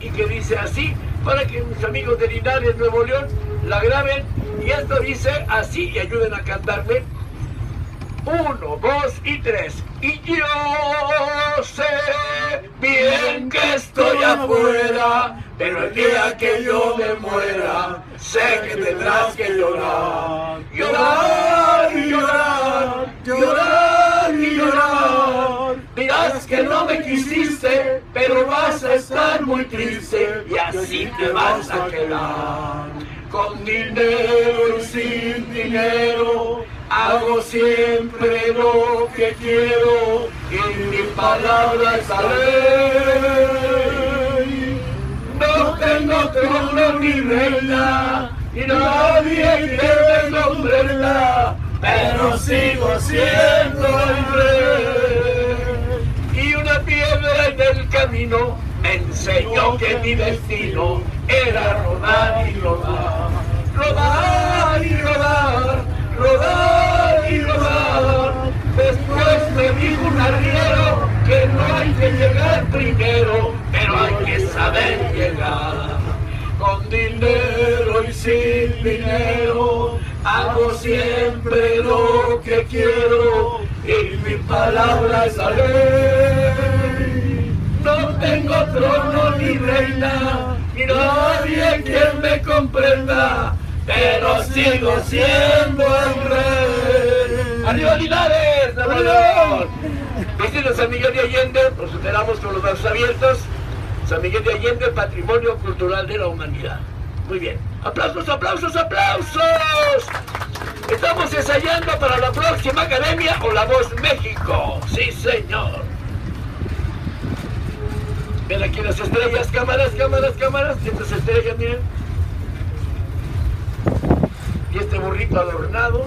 y que dice así, para que mis amigos de Linares, Nuevo León, la graben. Y esto dice así y ayuden a cantarme. Uno, dos y tres. Y yo sé bien que estoy afuera, pero el día que yo me muera, sé que tendrás que llorar. Llorar y llorar, llorar y llorar. Dirás que no me quisiste, pero vas a estar muy triste y así te vas a quedar. Con dinero y sin dinero, hago siempre lo que quiero y mi palabra es la ley. No tengo trono ni reina y nadie me comprenda, pero sigo siendo el rey. Y una piedra en el me enseñó que mi destino era rodar y rodar, rodar y rodar, rodar y rodar. Después me dijo un arriero que no hay que llegar primero, pero hay que saber llegar. Con dinero y sin dinero, hago siempre lo que quiero y mi palabra es. No tengo trono ni reina, ni nadie quien me comprenda, pero sigo siendo el rey. ¡Arriba Linares! ¡Nuevo León! Vecinos San Miguel de Allende, nos esperamos con los brazos abiertos. San Miguel de Allende, Patrimonio Cultural de la Humanidad. Muy bien. ¡Aplausos, aplausos, aplausos! Estamos ensayando para la próxima academia o La Voz México. Sí, señor. Ven aquí las estrellas, cámaras, cámaras, cámaras. Estas estrellas, miren. Y este burrito adornado.